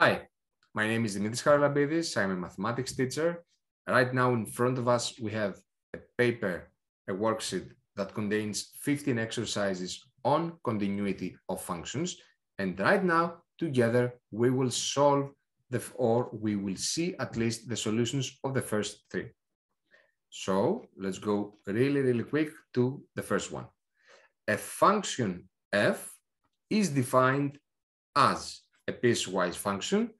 Hi, my name is Dimitris Charalampidis. I'm a mathematics teacher. Right now in front of us, we have a paper, a worksheet that contains 15 exercises on continuity of functions. And right now, together, we will solve the, or we will see at least the solutions of the first three. So let's go really, really quick to the first one. A function f is defined as a piecewise function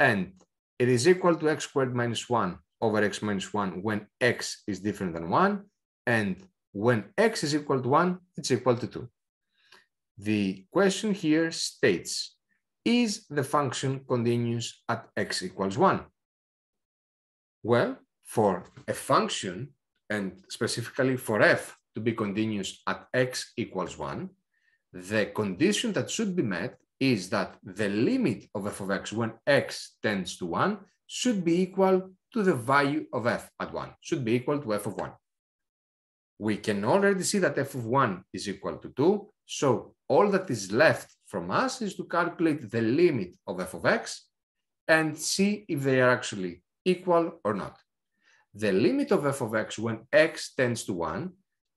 and it is equal to x squared minus 1 over x minus 1 when x is different than 1 and when x is equal to 1 it's equal to 2 the question here states is the function continuous at x equals 1 well for a function and specifically for f to be continuous at x equals 1 the condition that should be met is that the limit of f of x when x tends to 1 should be equal to the value of f at 1, should be equal to f of 1. We can already see that f of 1 is equal to 2, so all that is left from us is to calculate the limit of f of x and see if they are actually equal or not. The limit of f of x when x tends to 1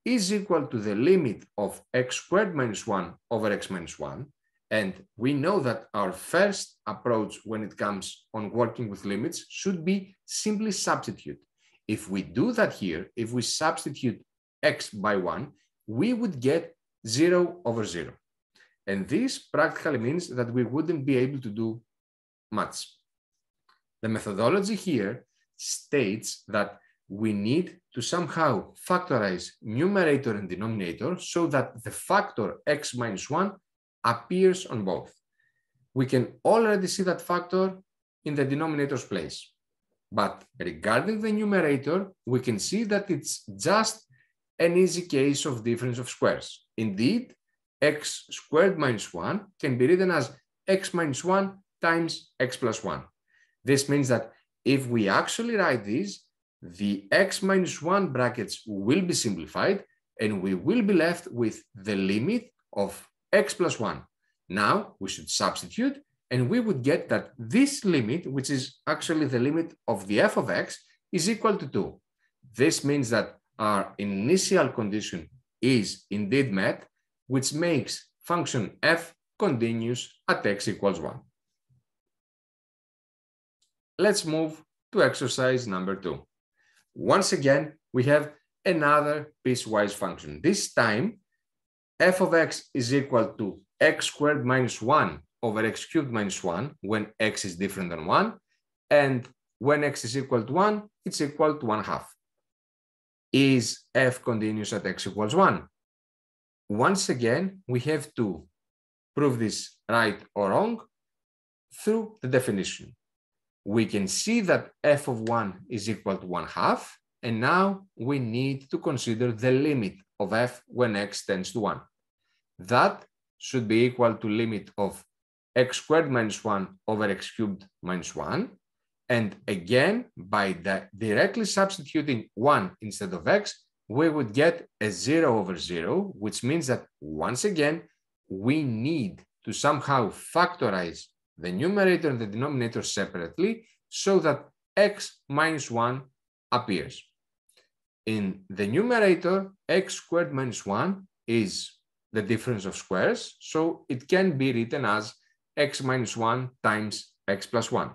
is equal to the limit of x squared minus 1 over x minus 1, and we know that our first approach when it comes on working with limits should be simply substitute. If we do that here, if we substitute x by 1, we would get 0 over 0. And this practically means that we wouldn't be able to do much. The methodology here states that we need to somehow factorize numerator and denominator so that the factor x minus 1 appears on both. We can already see that factor in the denominator's place. But regarding the numerator, we can see that it's just an easy case of difference of squares. Indeed, x squared minus 1 can be written as x minus 1 times x plus 1. This means that if we actually write this, the x minus 1 brackets will be simplified and we will be left with the limit of x plus 1. Now we should substitute and we would get that this limit, which is actually the limit of the f of x, is equal to 2. This means that our initial condition is indeed met, which makes function f continuous at x equals 1. Let's move to exercise number 2. Once again, we have another piecewise function. This time, f of x is equal to x squared minus 1 over x cubed minus 1 when x is different than 1. And when x is equal to 1, it's equal to 1 half. Is f continuous at x equals 1? Once again, we have to prove this right or wrong through the definition. We can see that f of 1 is equal to 1 half, and now we need to consider the limit of f when x tends to 1 that should be equal to limit of x squared minus 1 over x cubed minus 1. And again, by directly substituting 1 instead of x, we would get a 0 over 0, which means that once again, we need to somehow factorize the numerator and the denominator separately so that x minus 1 appears. In the numerator, x squared minus 1 is the difference of squares. So it can be written as x minus 1 times x plus 1.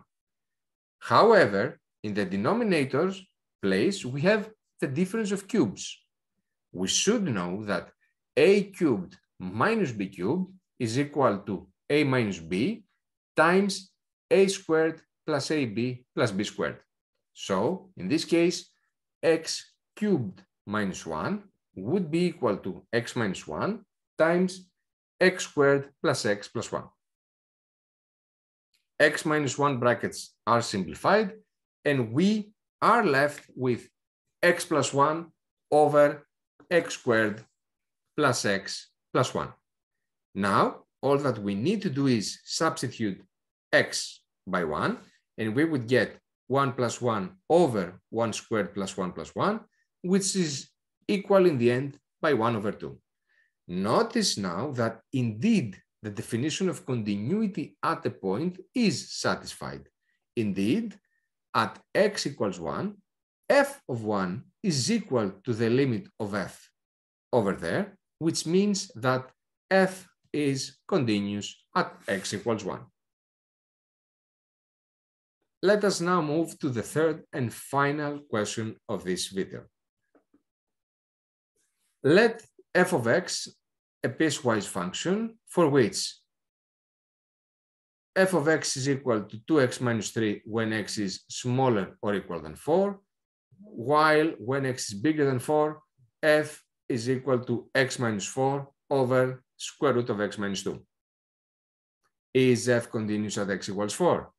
However, in the denominator's place, we have the difference of cubes. We should know that a cubed minus b cubed is equal to a minus b times a squared plus ab plus b squared. So in this case, x cubed minus 1 would be equal to x minus 1 times x squared plus x plus 1. x minus 1 brackets are simplified, and we are left with x plus 1 over x squared plus x plus 1. Now, all that we need to do is substitute x by 1, and we would get 1 plus 1 over 1 squared plus 1 plus 1, which is equal in the end by 1 over 2. Notice now that indeed the definition of continuity at a point is satisfied. Indeed, at x equals 1, f of 1 is equal to the limit of f over there, which means that f is continuous at x equals 1. Let us now move to the third and final question of this video. Let f of x a piecewise function for which f of x is equal to 2x minus 3 when x is smaller or equal than 4, while when x is bigger than 4, f is equal to x minus 4 over square root of x minus 2. Is f continuous at x equals 4?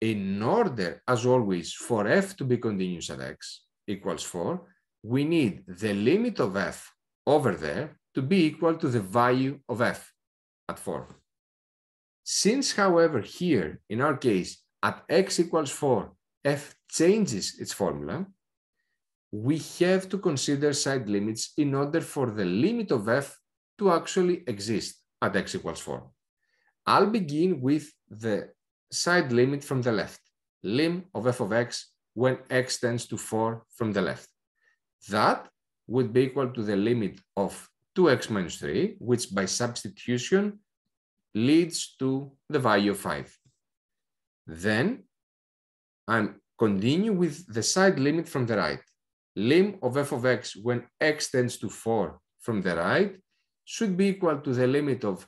In order, as always, for f to be continuous at x equals 4, we need the limit of f over there to be equal to the value of f at 4. Since, however, here, in our case, at x equals 4, f changes its formula, we have to consider side limits in order for the limit of f to actually exist at x equals 4. I'll begin with the side limit from the left, lim of f of x when x tends to 4 from the left. That would be equal to the limit of 2x minus 3, which by substitution leads to the value of 5. Then I'm continue with the side limit from the right. Lim of f of x when x tends to 4 from the right should be equal to the limit of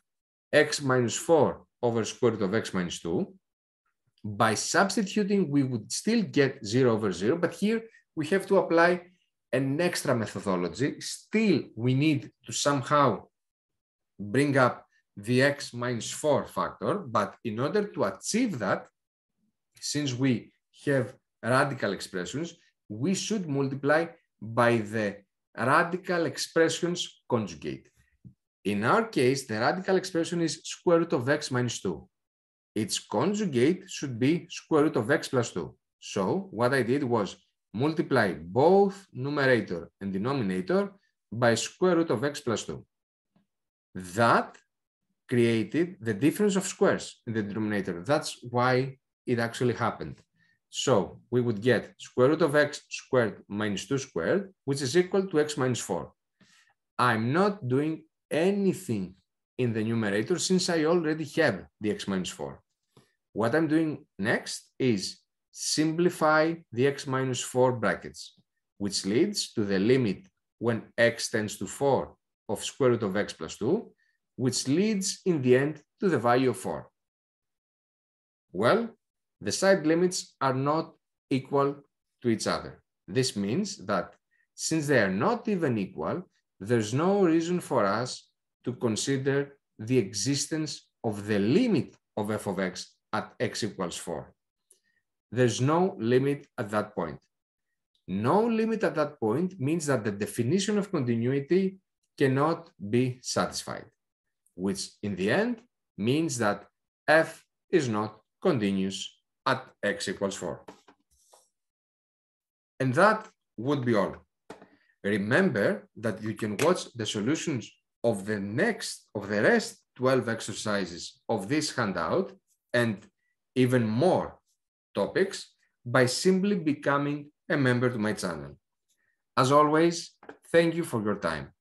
x minus 4 over square root of x minus 2. By substituting, we would still get 0 over 0, but here we have to apply an extra methodology. Still, we need to somehow bring up the x minus 4 factor, but in order to achieve that, since we have radical expressions, we should multiply by the radical expressions conjugate. In our case, the radical expression is square root of x minus 2. Its conjugate should be square root of x plus 2. So what I did was multiply both numerator and denominator by square root of x plus 2. That created the difference of squares in the denominator. That's why it actually happened. So we would get square root of x squared minus 2 squared, which is equal to x minus 4. I'm not doing anything in the numerator since I already have the x minus 4. What I'm doing next is simplify the x minus 4 brackets, which leads to the limit when x tends to 4 of square root of x plus 2, which leads in the end to the value of 4. Well, the side limits are not equal to each other. This means that since they are not even equal, there's no reason for us to consider the existence of the limit of f of x at x equals 4. There's no limit at that point. No limit at that point means that the definition of continuity cannot be satisfied which in the end means that f is not continuous at x equals 4. And that would be all. Remember that you can watch the solutions of the next, of the rest 12 exercises of this handout and even more topics by simply becoming a member to my channel. As always, thank you for your time.